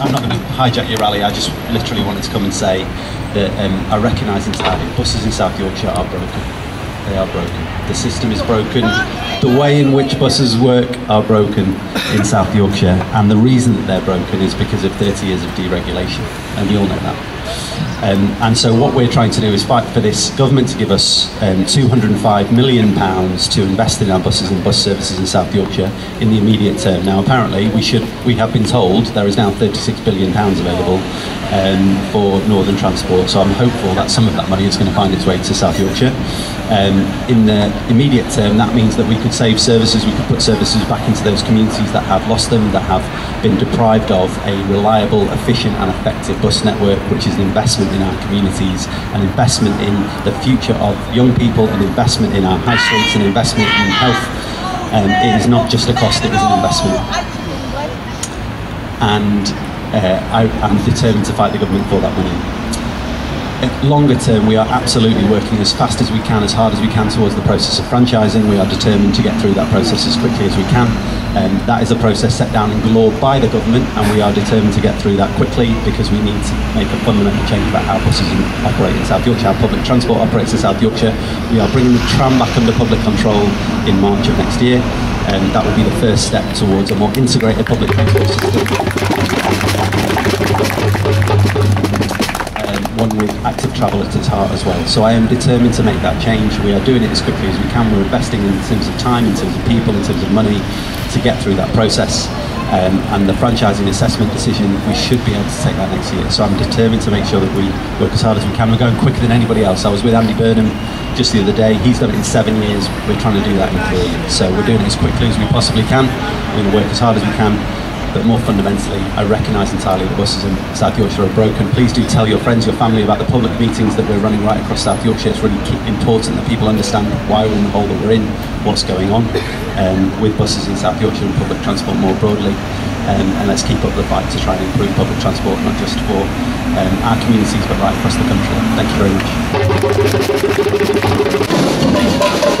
I'm not going to hijack your rally. I just literally wanted to come and say that um, I recognise entirely buses in South Yorkshire are broken. They are broken. The system is broken. The way in which buses work are broken in South Yorkshire, and the reason that they're broken is because of 30 years of deregulation, and we all know that. Um, and so what we're trying to do is fight for this government to give us um, 205 million pounds to invest in our buses and bus services in South Yorkshire in the immediate term. Now, apparently, we should we have been told there is now 36 billion pounds available um, for Northern Transport. So I'm hopeful that some of that money is going to find its way to South Yorkshire. Um, in the immediate term, that means that we could save services, we could put services back into those communities that have lost them, that have been deprived of a reliable, efficient, and effective bus network, which is an investment in our communities, an investment in the future of young people, an investment in our high streets, an investment in health. Um, it is not just a cost, it is an investment. And uh, I, am determined to fight the government for that money longer term, we are absolutely working as fast as we can, as hard as we can towards the process of franchising. We are determined to get through that process as quickly as we can. Um, that is a process set down in law by the government, and we are determined to get through that quickly because we need to make a fundamental change about how buses operate in South Yorkshire, how public transport operates in South Yorkshire. We are bringing the tram back under public control in March of next year, and that will be the first step towards a more integrated public transport system active travel at its heart as well. So I am determined to make that change. We are doing it as quickly as we can. We're investing in terms of time, in terms of people, in terms of money to get through that process. Um, and the franchising assessment decision, we should be able to take that next year. So I'm determined to make sure that we work as hard as we can. We're going quicker than anybody else. I was with Andy Burnham just the other day. He's done it in seven years. We're trying to do that in three. So we're doing it as quickly as we possibly can. We're going to work as hard as we can but more fundamentally, I recognise entirely that buses in South Yorkshire are broken. Please do tell your friends, your family about the public meetings that we're running right across South Yorkshire. It's really important that people understand why we're in the hole that we're in, what's going on um, with buses in South Yorkshire and public transport more broadly. Um, and let's keep up the fight to try and improve public transport, not just for um, our communities, but right across the country. Thank you very much.